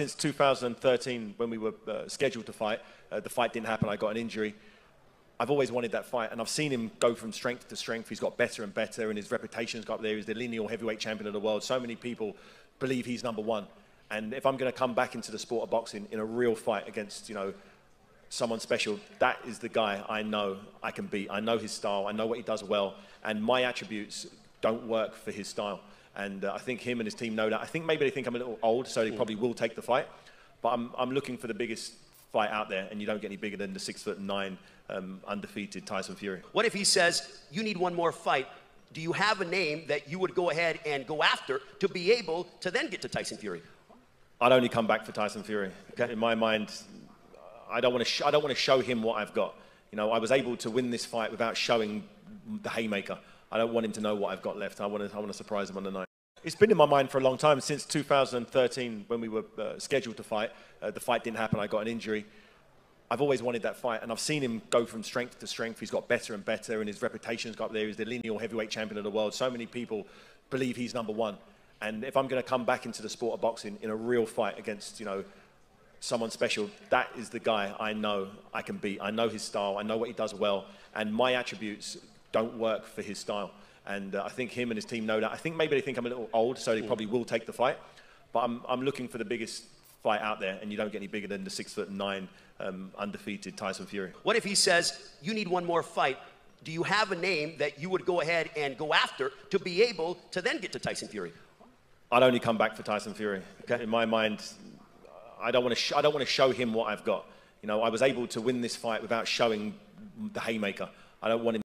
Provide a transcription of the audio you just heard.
since 2013 when we were uh, scheduled to fight. Uh, the fight didn't happen. I got an injury. I've always wanted that fight, and I've seen him go from strength to strength. He's got better and better, and his reputation's got up there. He's the lineal heavyweight champion of the world. So many people believe he's number one. And if I'm going to come back into the sport of boxing in a real fight against, you know, someone special, that is the guy I know I can beat. I know his style. I know what he does well, and my attributes don't work for his style. And uh, I think him and his team know that. I think maybe they think I'm a little old, so they probably will take the fight. But I'm, I'm looking for the biggest fight out there, and you don't get any bigger than the six foot nine um, undefeated Tyson Fury. What if he says, you need one more fight? Do you have a name that you would go ahead and go after to be able to then get to Tyson Fury? I'd only come back for Tyson Fury. Okay. In my mind, I don't want to. Sh- I don't want to show him what I've got. You know, I was able to win this fight without showing the haymaker. I don't want him to know what I've got left. I want to. I want to surprise him on the night. It's been in my mind for a long time since 2013 when we were uh, scheduled to fight. Uh, the fight didn't happen. I got an injury. I've always wanted that fight, and I've seen him go from strength to strength. He's got better and better, and his reputation's got up there. He's the lineal heavyweight champion of the world. So many people believe he's number one. And if I'm going to come back into the sport of boxing in a real fight against, you know, someone special, that is the guy I know I can beat. I know his style. I know what he does well, and my attributes don't work for his style. And uh, I think him and his team know that. I think maybe they think I'm a little old, so they probably will take the fight. But I'm, I'm looking for the biggest fight out there, and you don't get any bigger than the six foot nine um, undefeated Tyson Fury. What if he says, you need one more fight? Do you have a name that you would go ahead and go after to be able to then get to Tyson Fury? I'd only come back for Tyson Fury. Okay. In my mind, I don't want to. Sh- I don't want to show him what I've got. You know, I was able to win this fight without showing the haymaker. I don't want him.